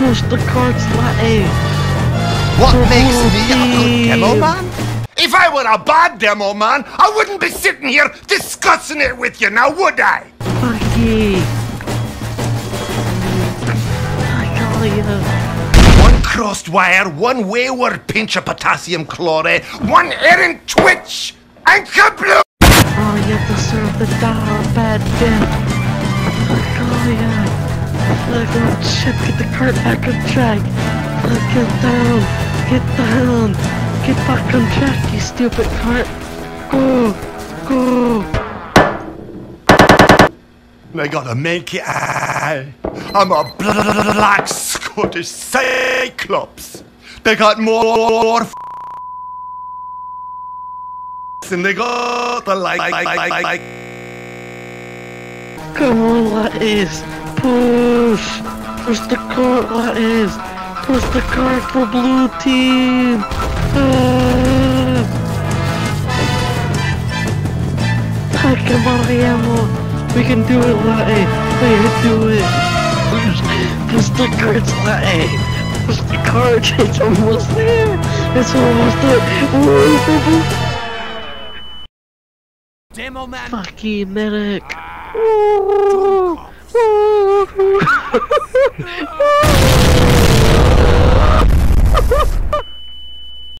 Push the carts, latte. What For makes me a good demo man? If I were a bad demo man, I wouldn't be sitting here discussing it with you now, would I? Fuck you. I call you. One crossed wire, one wayward pinch of potassium chlorate, one errant twitch, and kablooey! Oh, you deserve the dollar bad death. I call you. Oh shit, get the cart back on track. Get down. Get down. Get back on track, you stupid cart. Go. Go. I gotta make it. I'm a black Scottish Cyclops. They got more f- and they got the like, like, like, like, like. Come on, Latties. Push. Push the cart, Latties. Push the cart for blue team. Ah. On, ammo. We can do it, Latte. We can do it. Push, push the carts, Latte. Push the cart. It's almost there. It's almost there. Woo. Demo man. Fucking medic. Ooh.